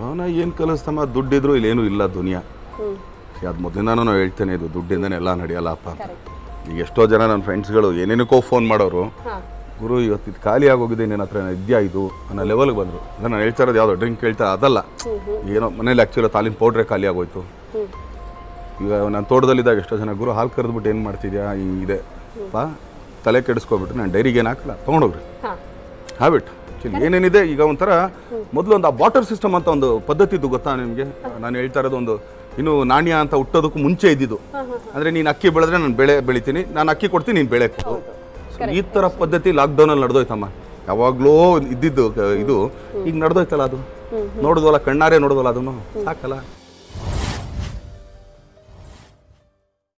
ಅವನ ಏನು ಕಲಿಸ್ತಮ್ಮ? ದುಡ್ಡಿದ್ರು ಇಲ್ಲೇನೂ ಇಲ್ಲ ದುನಿಯಾ. ಅದು ಮೊದಲಿಂದಾನು ನಾವು ಹೇಳ್ತೇನೆ ಇದು ದುಡ್ಡಿಂದನೇ ಎಲ್ಲ ನಡೆಯಲ್ಲಪ್ಪ ಈಗ ಎಷ್ಟೋ ಜನ ನನ್ನ ಫ್ರೆಂಡ್ಸ್ಗಳು ಏನೇನಕ್ಕೋ ಫೋನ್ ಮಾಡೋರು. ಗುರು ಇವತ್ತು ಇದು ಖಾಲಿ ಆಗೋಗಿದೆ ನಿನ್ನ ಹತ್ರ ಇದೆಯಾ ಇದು? ಅನ್ನೋ ಲೆವೆಲ್ಗೆ ಬಂದರು. ನಾನು ಹೇಳ್ತಾ ಇರೋದು ಯಾವುದೋ ಡ್ರಿಂಕ್ ಹೇಳ್ತಾ ಅದಲ್ಲ. ಏನೋ ಮನೇಲಿ ಆ್ಯಕ್ಚುಲಿ ತಾಲಿನ ಪೌಡ್ರೇ ಖಾಲಿ ಆಗೋಯ್ತು. ಈಗ ನಾನು ತೋಟದಲ್ಲಿದ್ದಾಗ ಎಷ್ಟೋ ಜನ ಗುರು ಹಾಲು ಕರೆದ್ಬಿಟ್ಟು ಏನು ಮಾಡ್ತಿದ್ಯಾ? ಇದೆ. ಪಾ ತಲೆ ಕೆಡಿಸ್ಕೊಬಿಟ್ಟು ನಾನು ಡೈರಿಗೆ ಏನು ಹಾಕಲ್ಲ ತೊಗೊಂಡೋಗ್ರಿ. ಹಾ. ಹ್ಯಾಬಿಟ್ ಆ್ಯಕ್ಚುಲಿ ಏನೇನಿದೆ? ಈಗ ಒಂಥರ ಮೊದಲು ಒಂದು ಆ ವಾಟರ್ ಸಿಸ್ಟಮ್ ಅಂತ ಒಂದು ಪದ್ಧತಿ ಇದ್ದು ಗೊತ್ತಾ ನಿಮಗೆ? ನಾನು ಹೇಳ್ತಾ ಇರೋದು ಒಂದು ಇನ್ನು ನಾಣ್ಯ ಅಂತ ಹುಟ್ಟೋದಕ್ಕೂ ಮುಂಚೆ ಇದ್ದಿದ್ದು. ಅಂದರೆ ನೀನು ಅಕ್ಕಿ ಬೆಳೆದ್ರೆ ನಾನು ಬೆಳೆ ಬೆಳಿತೀನಿ ನಾನು ಅಕ್ಕಿ ಕೊಡ್ತೀನಿ ನೀನು ಬೆಳೆ ಕೊಡು. ಈ ಥರ ಪದ್ಧತಿ ಲಾಕ್ಡೌನಲ್ಲಿ ನಡೆದೋಯ್ತಮ್ಮ. ಯಾವಾಗಲೂ ಇದ್ದಿದ್ದು ಇದು ಈಗ ನಡೆದೋಯ್ತಲ್ಲ ಅದು? ನೋಡಿದ್ವಲ್ಲ ಕಣ್ಣಾರೆ ನೋಡಿದ್ವಲ್ಲ ಅದನ್ನು? ಸಾಕಲ್ಲ?